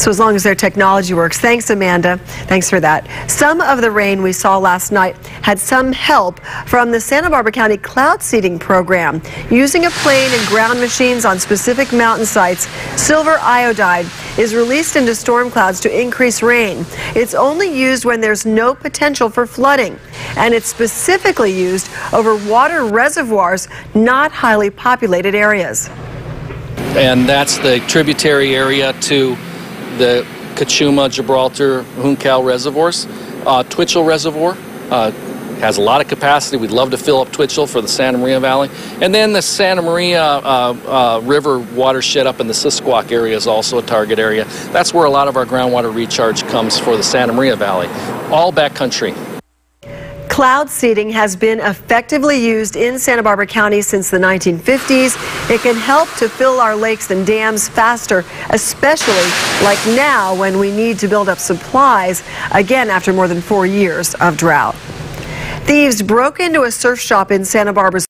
So as long as their technology works. Thanks, Amanda. Thanks for that. Some of the rain we saw last night had some help from the Santa Barbara County cloud seeding program. Using a plane and ground machines on specific mountain sites, silver iodide is released into storm clouds to increase rain. It's only used when there's no potential for flooding, and it's specifically used over water reservoirs, not highly populated areas. And that's the tributary area to the Cachuma, Gibraltar, Juncal reservoirs. Uh, Twitchell Reservoir uh, has a lot of capacity. We'd love to fill up Twitchell for the Santa Maria Valley. And then the Santa Maria uh, uh River watershed up in the Sisquoc area is also a target area. That's where a lot of our groundwater recharge comes for the Santa Maria Valley. All backcountry. Cloud seeding has been effectively used in Santa Barbara County since the 1950s. It can help to fill our lakes and dams faster, especially like now when we need to build up supplies again after more than four years of drought. Thieves broke into a surf shop in Santa Barbara's